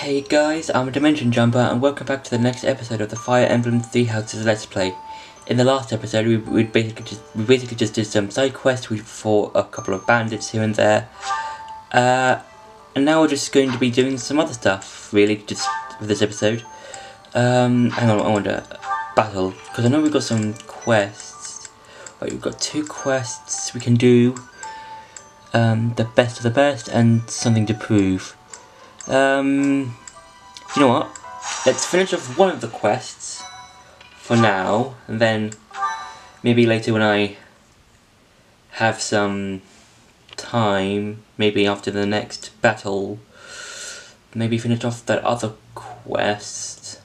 Hey guys, I'm a Dimension Jumper and welcome back to the next episode of the Fire Emblem Three Houses Let's Play. In the last episode, we, we basically just we basically just did some side quests. We fought a couple of bandits here and there, uh, and now we're just going to be doing some other stuff. Really, just for this episode. Um, hang on, I wonder battle because I know we've got some quests. Wait, we've got two quests we can do. Um, the best of the best and something to prove. Um, you know what? Let's finish off one of the quests for now, and then maybe later when I have some time, maybe after the next battle, maybe finish off that other quest,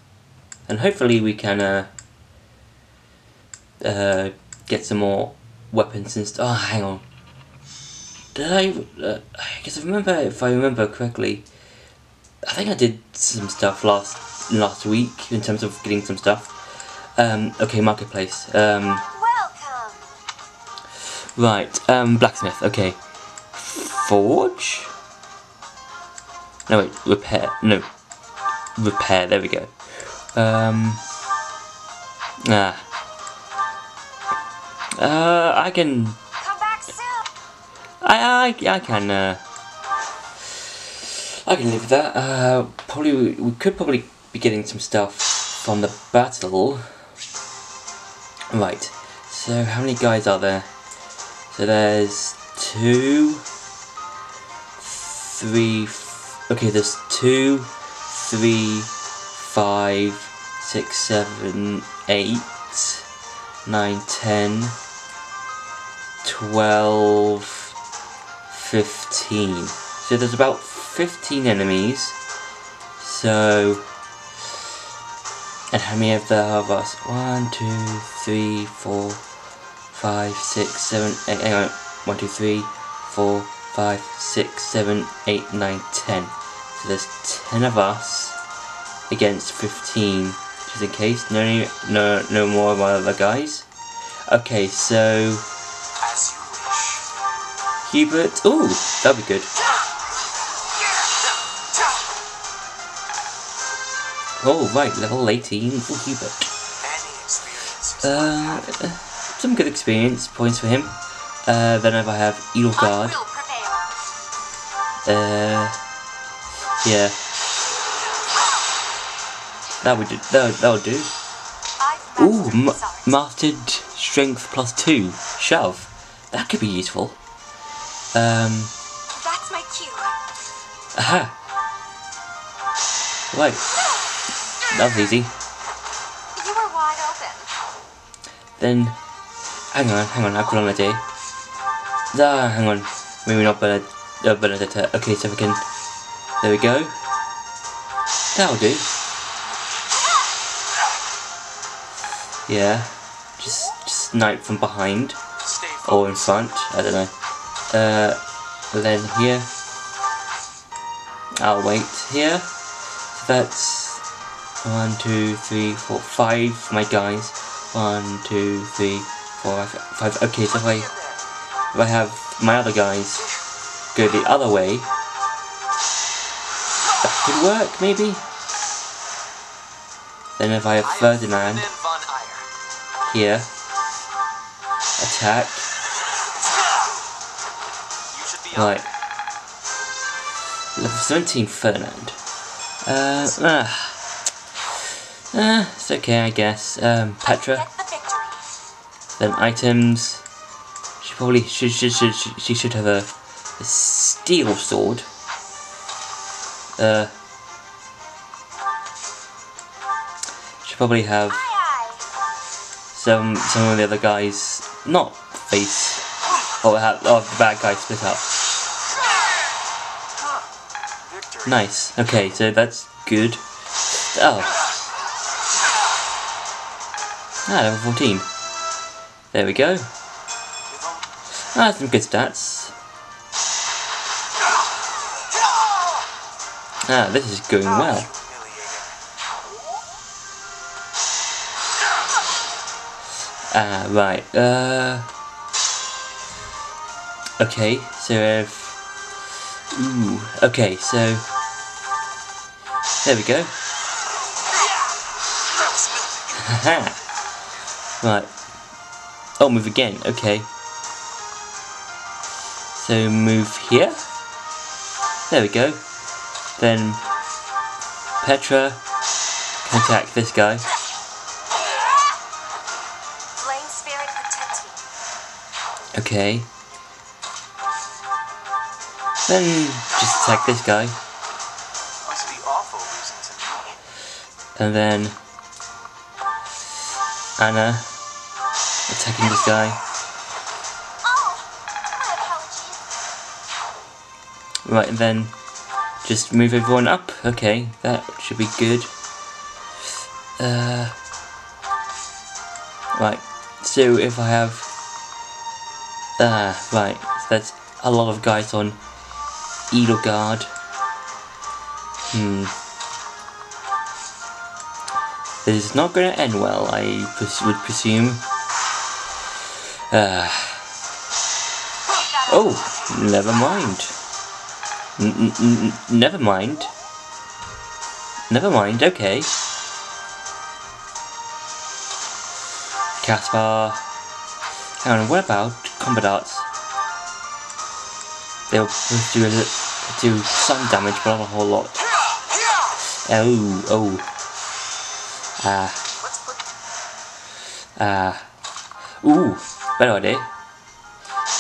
and hopefully we can uh, uh, get some more weapons and stuff. Oh, hang on. Did I? Uh, I guess I remember if I remember correctly. I think I did some stuff last last week in terms of getting some stuff. Um, okay, marketplace. Um, Welcome. right. Um, blacksmith. Okay. Forge. No wait. Repair. No. Repair. There we go. Um. Ah. Uh, I can. Come back soon. I I I can. Uh, I can live with that. Uh, probably we, could probably be getting some stuff from the battle. Right. So how many guys are there? So there's two, three. Okay, there's two, three, five, six, seven, eight, nine, ten, twelve, fifteen. So there's about 15 enemies. So, and how many of there are of us? One, two, three, four, five, six, seven, eight. Hang on. One, two, three, four, five, six, seven, eight, nine, ten. So there's 10 of us against 15, just in case. No, no, no more of our other guys. Okay, so As you wish. Hubert. Ooh, that'd be good. Oh, right, level 18 for Hubert. Any experience is Uh, some good experience points for him. Uh, then if I have Edelgard. Uh, yeah. That would do. That that would do. Ooh, mastered ma mastered strength plus two. Shove. That could be useful. Um, That's my cue. aha. Right. That was easy. You were wide open. Then, hang on, hang on, I've got an idea. Ah, hang on. Maybe not Bernard, uh, Bernadetta. Okay, so we can. There we go. That'll do. Yeah. Just, just snipe from behind or in front. I don't know. Uh, then here. I'll wait here. So that's one, two, three, four, five. My guys. One, two, three, four, five. Okay, so if I if I have my other guys go the other way, that could work maybe. Then if I have Ferdinand here, attack. Right. Level 17 Ferdinand. Uh, ah. Uh, it's okay, I guess. Um, Petra. Then items. She probably should, should, should, she should have a, a steel sword. Uh. Should probably have some some of the other guys not face or have or the bad guys split up. Nice. Okay, so that's good. Oh. Ah, level 14. There we go. Ah, some good stats. Ah, this is going well. Ah, right. Uh. Okay, so if. Ooh. Okay, so There we go. Haha. Right. Oh, move again. Okay. So move here. There we go. Then Petra can attack this guy. Flame spirit me. Okay. Then just attack this guy. Must be awful losing to me. And then Anna attacking this guy. Right, and then just move everyone up. Okay, that should be good. Uh, right, so if I have... Ah, right, so that's a lot of guys on Edelgard. Hmm. This is not going to end well, I would presume. Uh, oh, never mind. N- never mind. Never mind, okay. Caspar. Hang on, what about combat arts? They'll do, a, do some damage, but not a whole lot. Oh, oh. Ah, put ah. Ooh, better idea.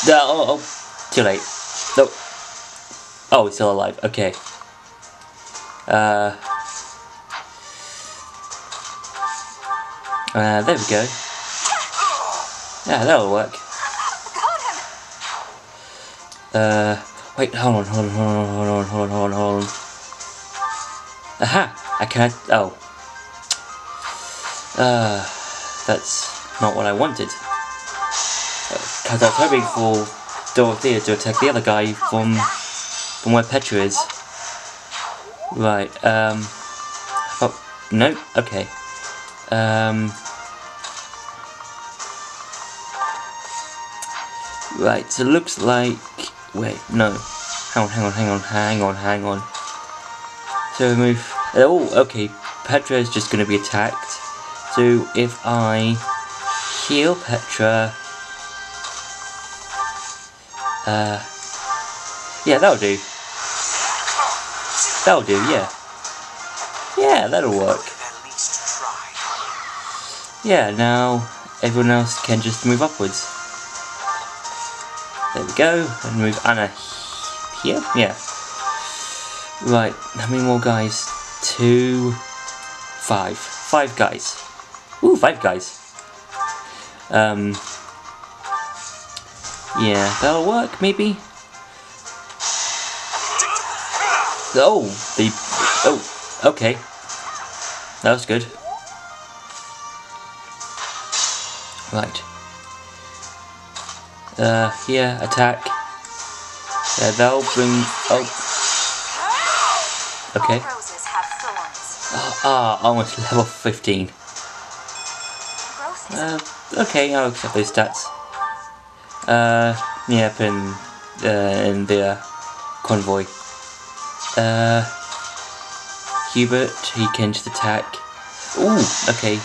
No, oh, oh, too late. No. Oh, he's still alive. Okay. Uh. Uh, there we go. Yeah, that'll work. Uh, wait, hold on, hold on, hold on, hold on, hold on, hold on, hold on. Aha! I can't. Oh. Uh, that's not what I wanted. Because I was hoping for Dorothea to attack the other guy from from where Petra is. Right. Um. Oh no. Okay. Um. Right. So it looks like. Wait. No. Hang on. Hang on. Hang on. Hang on. Hang on. So move. Oh. Okay. Petra is just going to be attacked. So if I heal Petra. Uh. Yeah, that'll do. That'll do, yeah. Yeah, that'll work. Yeah, now everyone else can just move upwards. There we go. And move Anna here? Yeah. Right, how many more guys? Two. Five. Five guys. Ooh, five guys. Um. Yeah, that'll work, maybe? Oh, the. Oh, okay. That was good. Right. Uh, here, attack. Yeah, they'll bring. Oh, okay. All roses have. Ah, ah, almost level 15. Uh, okay, I'll accept those stats. Uh, in, uh, in the uh, convoy. Uh, Hubert, he can just attack. Ooh, okay.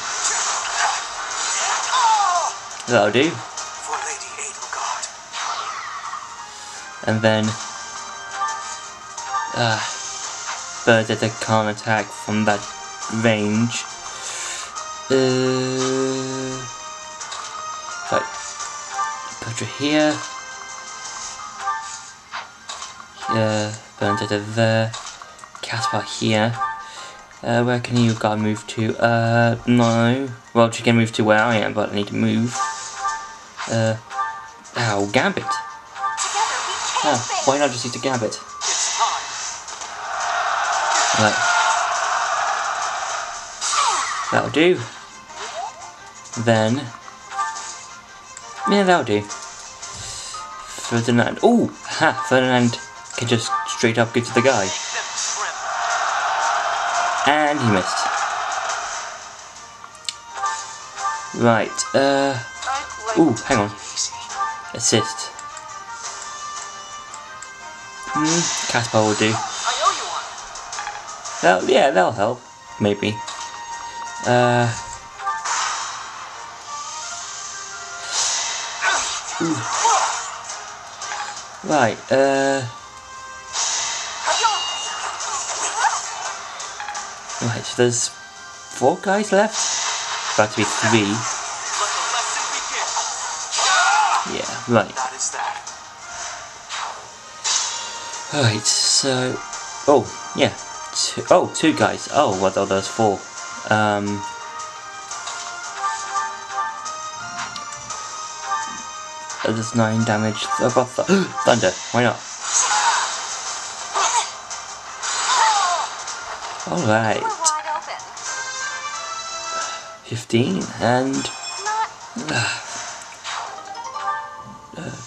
That'll do. For Lady Edelgard. And then, uh, Bernadetta can't attack from that range. Uh, Here. Uh, Bernadetta there. Caspar here. Uh, where can you guys move to? Uh, no. Well, she can move to where I am, but I need to move. Uh, ow, Gambit. together we Ah, can face. why not just use a Gambit? Right. That'll do. Then. Yeah, that'll do. Ferdinand. Oh! Ha! Ferdinand can just straight up get to the guy. And he missed. Right, uh. Ooh, hang on. Assist. Hmm, Caspar will do. I owe you one. That yeah, that'll help. Maybe. Uh. ooh. Right. Uh. Right. So there's four guys left. About to be three. Yeah. Right. Alright, so... Oh, yeah. Two, oh, two guys. Oh, well, well, there's four. Um... uh, There's nine damage. But th thunder. Why not? Alright. We're wide open. 15 and... Not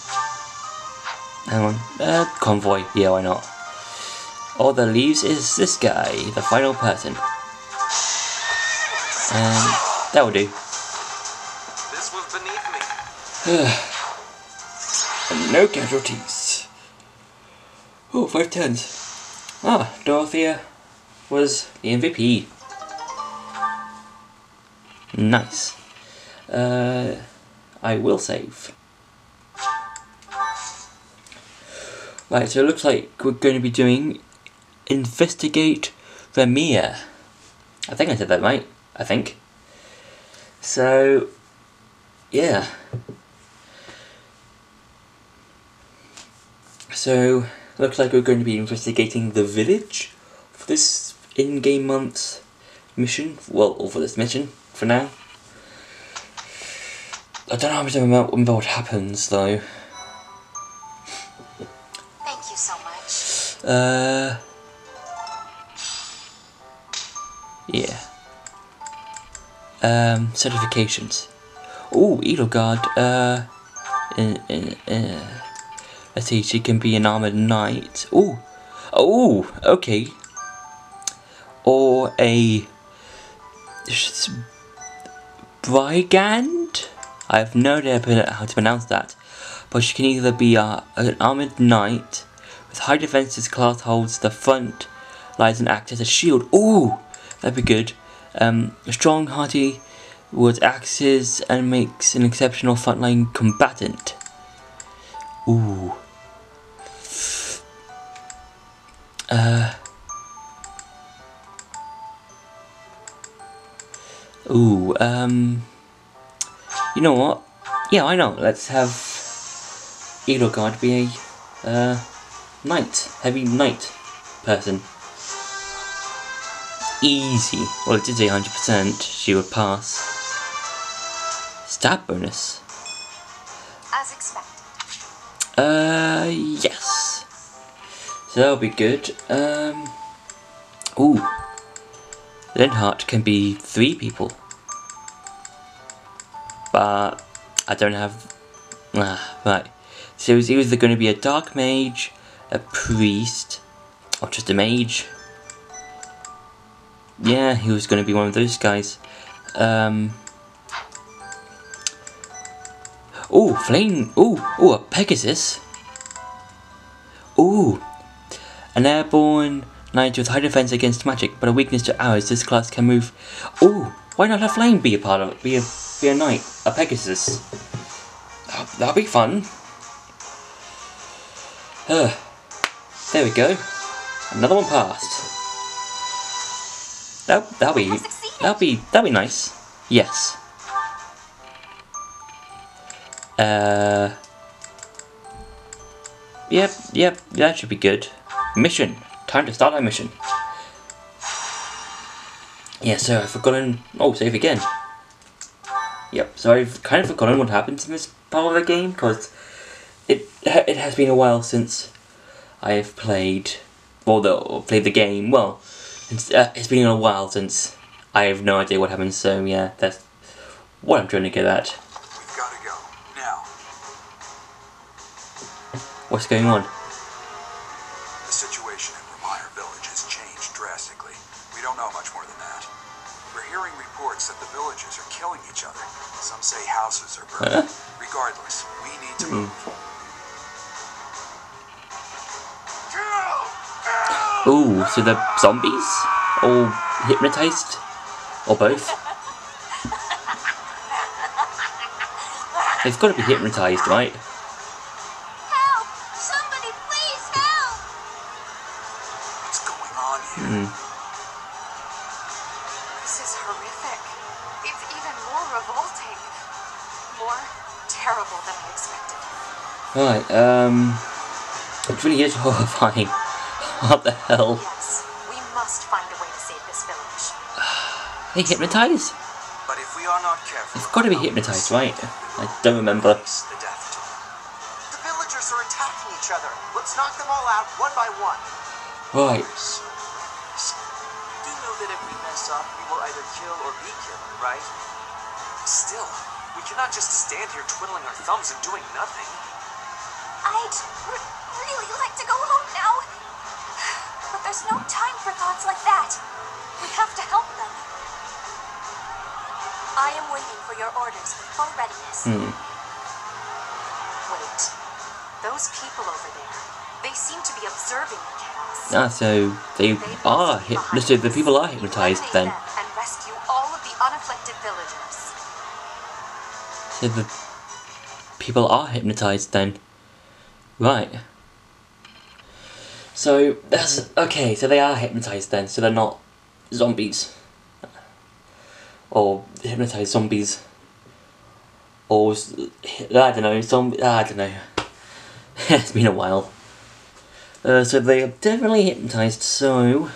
Hang on. Uh, convoy. Yeah, why not? All that leaves is this guy, the final person. And that will do. This was beneath me. No casualties. Oh, five turns. Ah, Dorothea was the MVP. Nice. Uh, I will save. Right, so it looks like we're going to be doing Investigate Ramia. I think I said that right. I think. So, yeah. So, looks like we're going to be investigating the village for this in-game month mission. Well, or for this mission, for now. I don't know how much about, about what happens, though. thank you so much. Uh... Yeah. Um, certifications. Oh, Edelgard, uh... Uh, uh, uh, let's see, she can be an armored knight. Oh, oh, okay. Or a brigand. I have no idea how to pronounce that, but she can either be a, an armored knight with high defenses. Class holds the front, lies and acts as a shield. Ooh, that'd be good. Um, strong, hearty, with axes and makes an exceptional frontline combatant. Ooh. Uh. Ooh, um. You know what? Yeah, I know. Let's have Edelgard be a uh, knight, heavy knight person. Easy. Well, it did say 100%. She would pass. Stat bonus. As expected. Uh, yes. So that'll be good. Um, ooh. Linhardt can be three people. But I don't have. Ah, right. So it was either going to be a dark mage, a priest, or just a mage. Yeah, he was going to be one of those guys. Um. Ooh, Flayn. Ooh, ooh, a Pegasus. An airborne knight with high defense against magic, but a weakness to arrows. This class can move. Ooh, why not have Flayn be a part of it? Be a be a knight, a Pegasus. That'll, that'll be fun. Uh, there we go. Another one passed. That that'll be that'll be that'll be nice. Yes. Uh. Yep, yep, that should be good. Mission. Time to start our mission. Yeah, so I've forgotten. Oh, save again. Yep, so I've kind of forgotten what happens in this part of the game because it it has been a while since I have played, or the played the game. Well, it's, uh, it's been a while since I have no idea what happens. So yeah, that's what I'm trying to get at. We've got to go. Now. What's going on? Drastically. We don't know much more than that. We're hearing reports that the villagers are killing each other. Some say houses are burning. Regardless, we need to hmm. move. Ooh, so the zombies? or hypnotized, or both. They've got to be hypnotized, right? It really is horrifying. What the hell? Yes, we must find a way to save this village. They hypnotized? But if we are not careful, They've got to be hypnotized, right? I don't remember. The death. The villagers are attacking each other. Let's knock them all out one by one. Right. So. Do know that if we mess up, we will either kill or be killed, right? Still, we cannot just stand here twiddling our thumbs and doing nothing. I'd really like to go home now. But there's no time for thoughts like that. We have to help them. I am waiting for your orders with full readiness. Hmm. Wait. Those people over there, they seem to be observing the chaos. Ah, so they They are must be hip. behind So the people are hypnotized then. And rescue all of the unafflicted villagers. So the people are hypnotized then. Right. So that's okay. So they are hypnotized then. So they're not zombies, or hypnotized zombies, or I don't know. Zombie. I don't know. it's been a while. Uh, so they are definitely hypnotized. So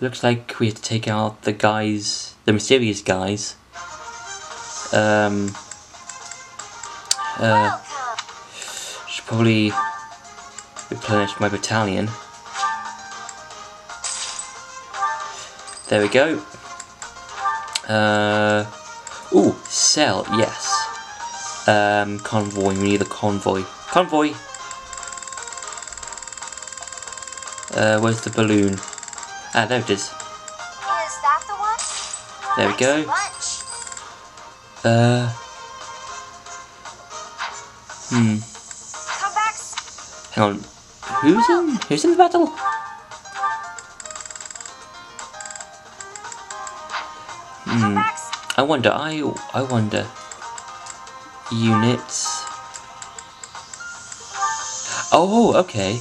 looks like we have to take out the guys, the mysterious guys. Um. Uh, probably replenish my battalion. There we go. Uh, ooh, cell, yes. Um, convoy, we need a convoy. Convoy! Uh, where's the balloon? Ah, there it is. Is that the one? There we go. Uh, hmm. Who's in, who's in the battle? Hmm. I wonder, I, I wonder. Units. Oh, okay.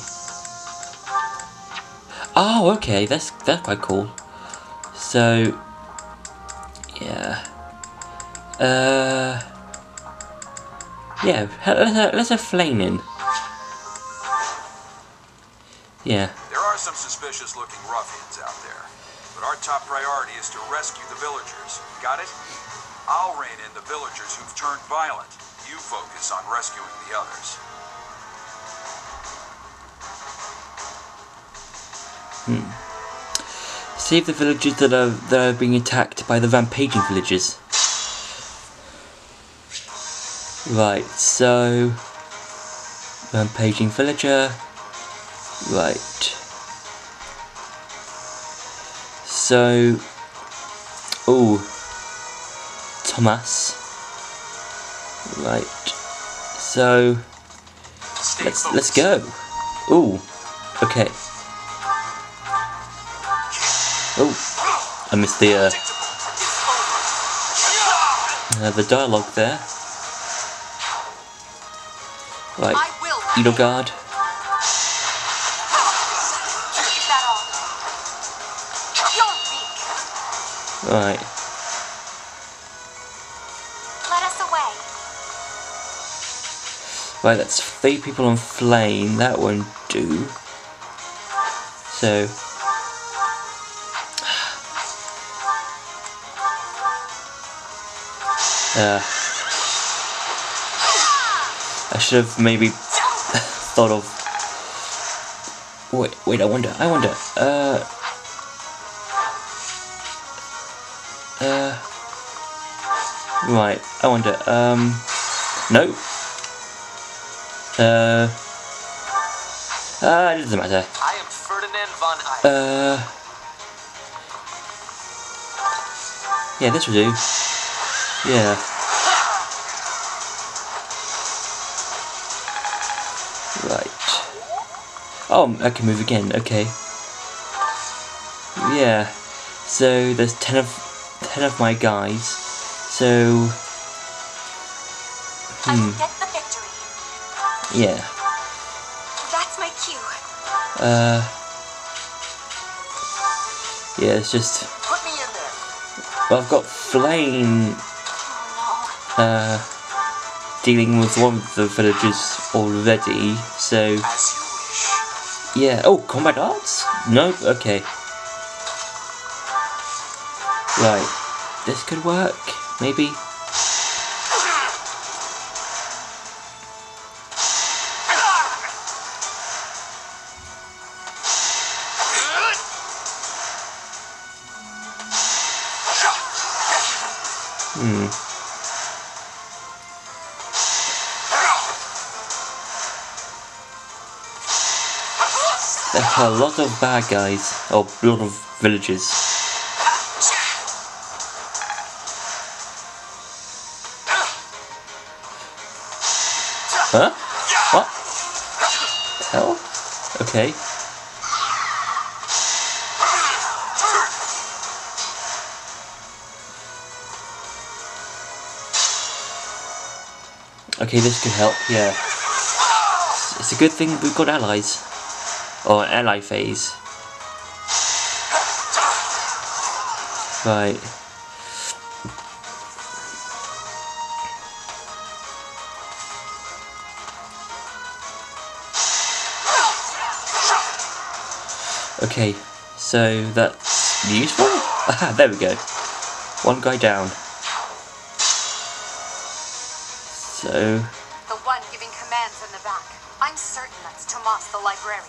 Oh, okay, that's, that's quite cool. So, yeah. Uh, yeah, let's have, let's have Flayn in. Yeah, There are some suspicious looking ruffians out there, but our top priority is to rescue the villagers. Got it? I'll rein in the villagers who've turned violent. You focus on rescuing the others. Hmm. save the villages that are that are being attacked by the rampaging villagers. Right, so rampaging villager. Right. So, oh, Tomas. Right. So let's let's go. Ooh. Okay. Oh, I missed the uh, uh, the dialogue there. Right, I will. Edelgard. Right, Let us away. right. That's three people on Flayn. That won't do. So. Uh, I should have maybe thought of. Wait, wait. I wonder. I wonder. Uh. Uh. Right. I wonder. Um. No. Uh. Uh. It doesn't matter. I am Ferdinand von Aegir. Uh. Yeah, this will do. Yeah. Right. Oh, I can move again. Okay. yeah. So there's ten of ten of my guys. So Hmm. get the victory. yeah. That's my cue. Uh Yeah, it's just Put me in there. well, I've got Flayn uh dealing with one of the villagers already, so As you wish. yeah. Oh, combat arts? No, okay. Right. This could work, maybe. Hmm. There are a lot of bad guys, or a lot of villagers. Okay. Okay, this could help, yeah. It's- a good thing we've got allies. Or ally phase. Right. Okay, so that's useful? Ah, there we go. One guy down. So, The one giving commands in the back. I'm certain that's Tomas the librarian.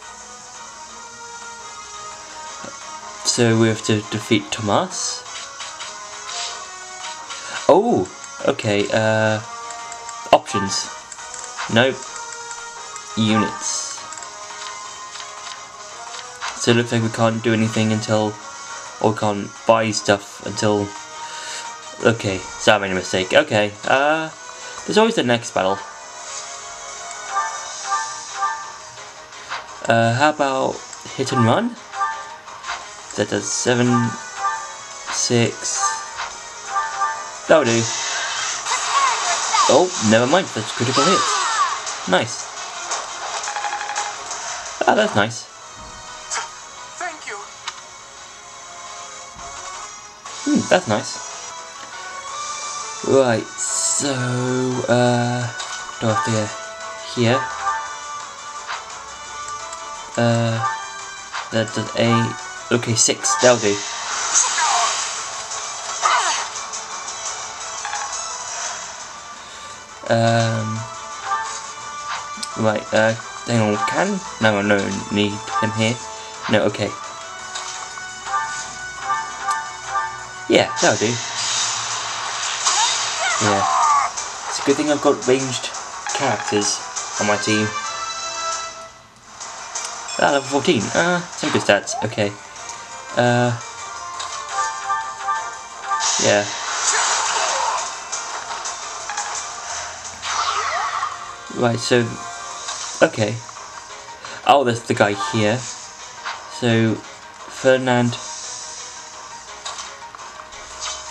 so we have to defeat Tomas. Oh, okay, uh, options. Nope. Units. So it looks like we can't do anything until, or we can't buy stuff until, okay, so I made a mistake. Okay, uh, there's always the next battle. Uh, how about hit and run? That does seven, six. That'll do. Oh, never mind. That's critical hit. Nice. Ah, that's nice. That's nice. Right, so, uh, Dorothea here. Uh, that does a, Okay, six. That'll do. Um. Right. Uh. Hang on. Can? No. No. Need him here. No. Okay. Yeah. That'll do. Yeah. It's a good thing I've got ranged characters on my team. Ah, level 14. Uh, some good stats. Okay. Uh. Yeah. Right, so. Okay. Oh, there's the guy here. So, Ferdinand.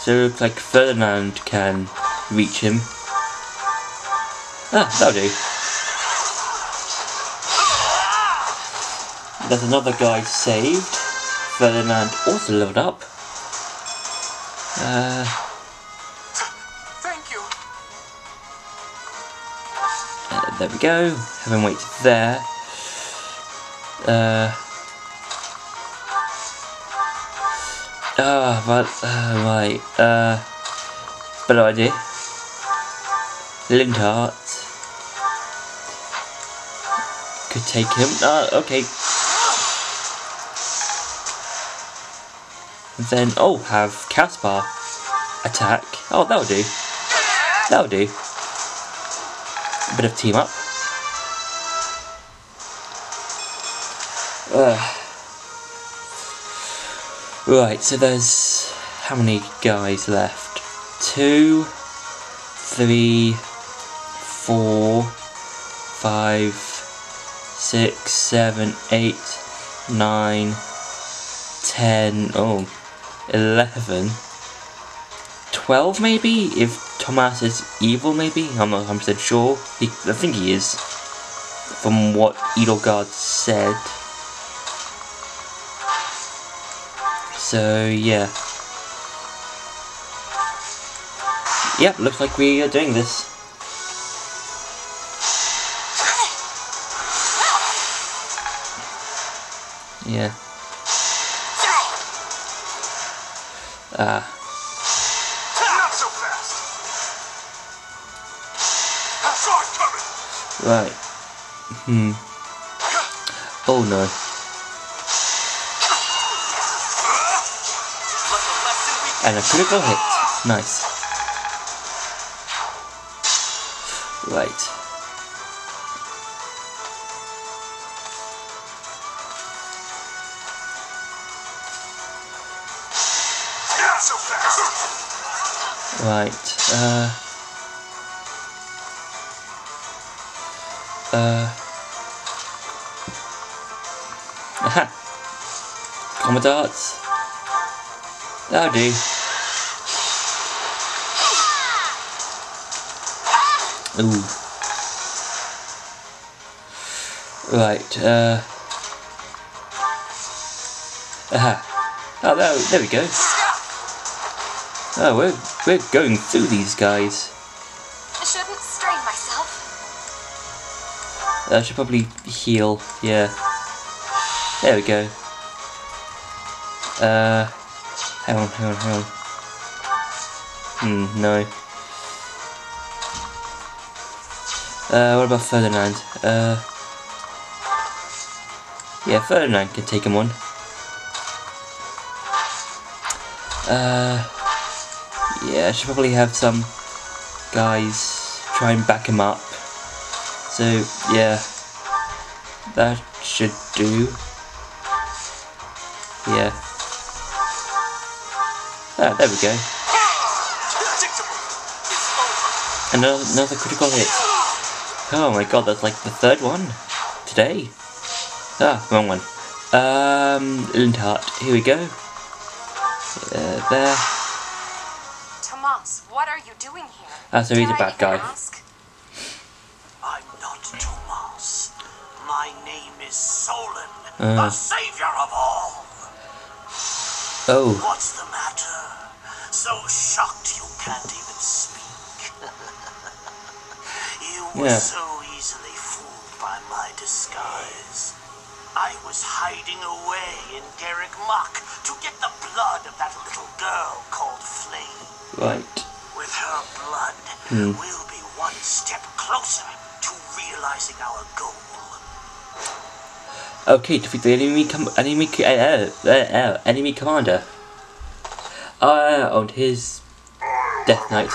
So it looks like Ferdinand can reach him. Ah, that'll do. There's another guy saved. Ferdinand also leveled up. Uh, Thank you. uh, there we go. Having waited there. Uh. Ah, but uh, right. Uh, better idea. Linhardt could take him. Ah, okay. And then, oh, have Caspar attack. Oh, that'll do. That'll do. A bit of team up. Ugh. Right, so there's how many guys left? Two, three, four, five, six, seven, eight, nine, 10, oh, 11, 12 maybe? If Tomas is evil maybe? I'm not 100% sure. He, I think he is. From what Edelgard said. So, yeah. Yep, looks like we are doing this. Yeah. Ah. Not so fast! Saw it coming! Right. Hmm. Oh no. And a critical hit. Nice. Right. Right. Uh. Uh. Aha! Combat arts. That'll do. Ooh. Right, uh. Aha. Oh, there, there we go. Oh, we're, we're going through these guys. I shouldn't strain myself. I should probably heal, yeah. There we go. Uh, hang on, hang on, hang on. Hmm, no. Uh, what about Ferdinand? Uh, yeah, Ferdinand can take him on. Uh, yeah, I should probably have some guys try and back him up. So, yeah. That should do. Yeah. Ah, there we go. Another, another critical hit. Oh my god, that's like the third one today. Ah, wrong one. Um, Linhardt, here we go. Uh, there. Tomas, what are you doing here? Ah, so he's a bad guy. ask? I'm not Tomas. My name is Solon, Uh. the savior of all. Oh, What's the matter? So Yeah. so easily fooled by my disguise. I was hiding away in Garreg Mach to get the blood of that little girl called Flayn. right. With her blood, Hmm. we'll be one step closer to realizing our goal. Okay, defeat the enemy com- enemy c- uh, uh, uh, enemy commander. Uh, on his Death Knight.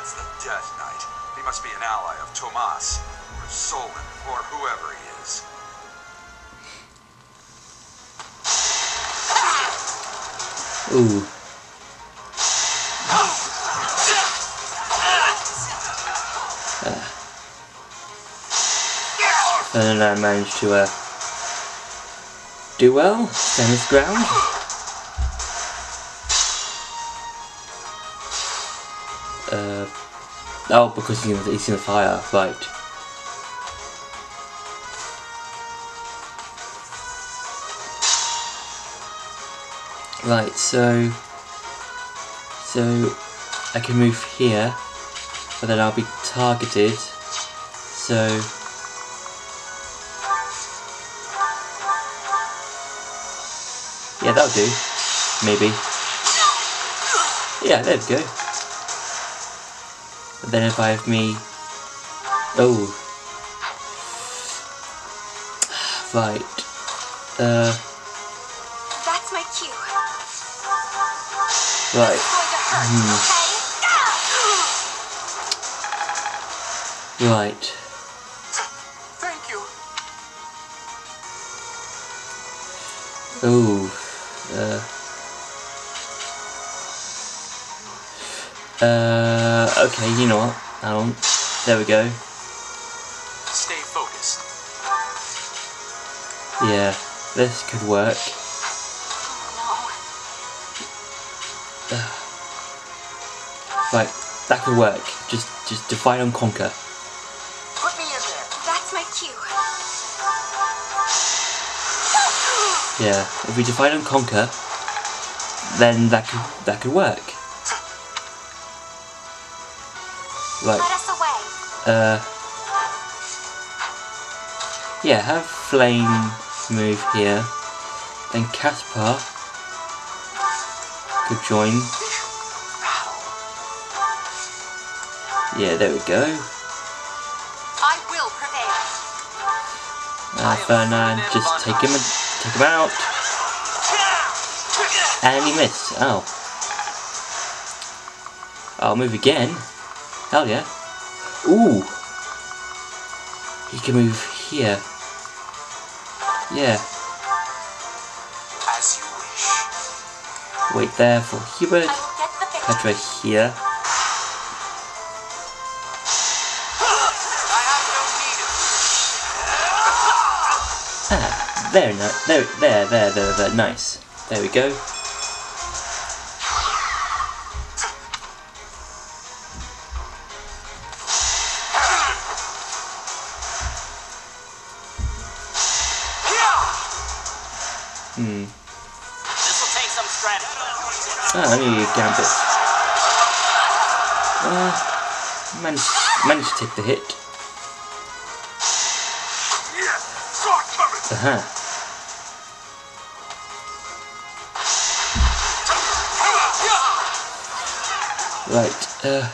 That's the Death Knight. He must be an ally of Tomas, or Solon, or whoever he is. Ooh. And then I managed to uh, do well, stand his ground. Oh, because he's in, in the fire, right. Right, so so I can move here, but then I'll be targeted. So yeah, that'll do. Maybe. Yeah, there we go. But then if I have me, oh, right. Uh, That's my cue. right. It's going to hurt, okay? Right. Thank you. Oh. Uh. Uh. Okay. You know what? Hold on. There we go. Stay focused. Yeah, this could work. No. Right, that could work. Just, just divide and conquer. Put me in there. That's my cue. Yeah, if we divide and conquer, then that could that could work. Uh, yeah, have Flayn move here, then Caspar could join. Yeah, there we go. I will prevail. Uh, Fernand, just take him, take him out, and he missed. Oh, I'll move again. Hell yeah. Ooh, he can move here. Yeah, As you wish. wait there for Hubert. I will get the victory. Petra here. I have no need of Ah, there, no, there, there, there, there, there, nice. There we go. I need a gambit. Uh, managed, managed to take the hit. Yeah, saw it coming. Aha. Right, uh.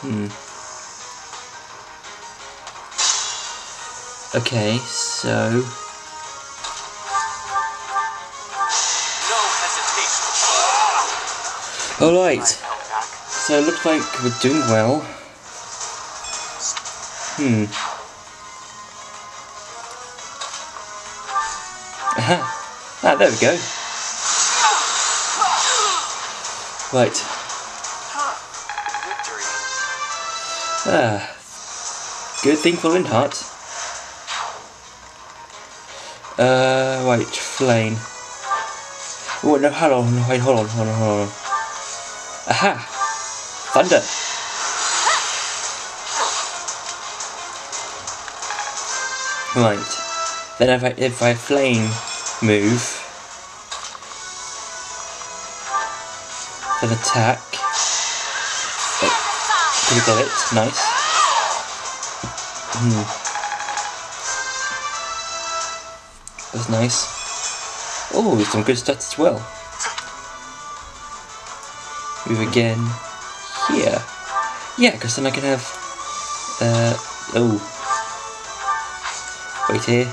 Hmm. Okay, so. Alright, so it looks like we're doing well. Hmm. Aha! Ah, there we go. Right. Ah. Good thing for Linhardt. Uh, right, Flayn. Oh, no, hold on, wait, hold on, hold on, hold on. Aha! Thunder! Right. Then if I, if I Flayn move, then attack, got it, nice. Hmm. That's nice. Oh, some good stats as well. Move again here. Yeah, because then I can have. Uh, oh. Wait here.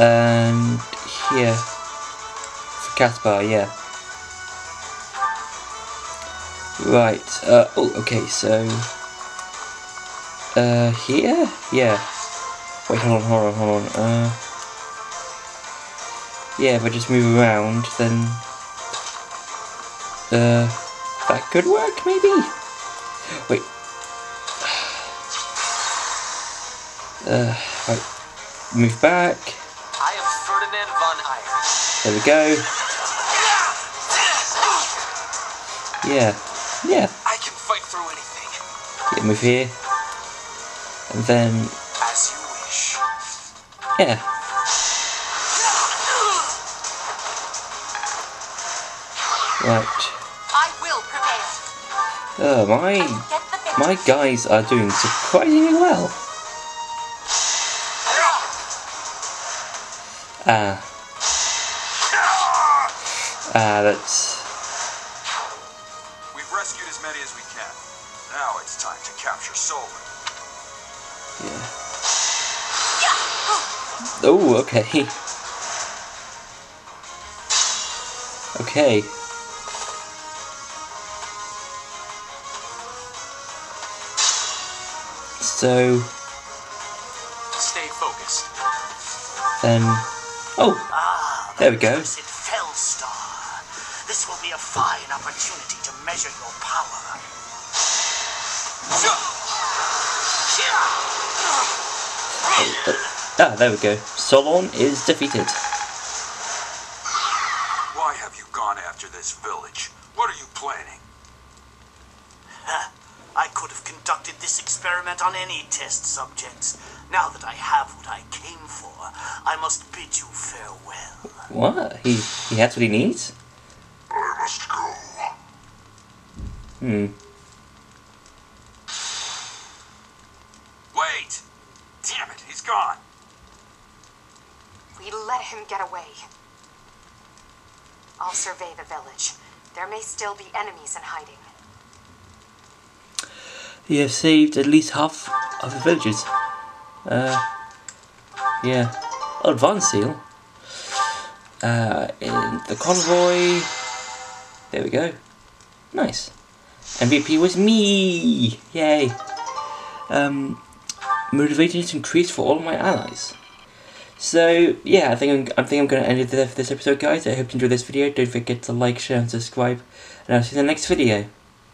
And here. For Caspar, yeah. Right. Uh, oh, okay, so. Uh, here? Yeah. Wait, hold on, hold on, hold on. Uh. Yeah, if I just move around, then. Uh. That could work, maybe? Wait. Uh, right. Move back. I am Ferdinand von Aegir. There we go. Yeah. Yeah. I can fight through anything. Yeah, move here. And then, As you wish. yeah. Right. I will prevail. Oh, I my, will get the victory. my guys are doing surprisingly well. Ah. Ah, that's... We've rescued as many as we can. Now it's time to capture Solon. Yeah. Oh, okay. Okay. So, Stay focused. then... Oh, Ah, There we go. This will be a fine opportunity to measure your power. Ah, there we go. Solon is defeated. Why have you gone after this village? What are you planning? I could have conducted this experiment on any test subjects. Now that I have what I came for, I must bid you farewell. What? He he has what he needs? I must go. Hmm. Wait! Damn it, he's gone. We let him get away. I'll survey the village. There may still be enemies in hiding. He have saved at least half of the villages. Uh, yeah. Advanced seal. Uh, in the convoy. There we go. Nice. MVP was me! Yay! Um, motivation is increased for all my allies. So yeah, I think I'm, I think I'm going to end it there for this episode, guys. I hope you enjoyed this video. Don't forget to like, share, and subscribe, and I'll see you in the next video.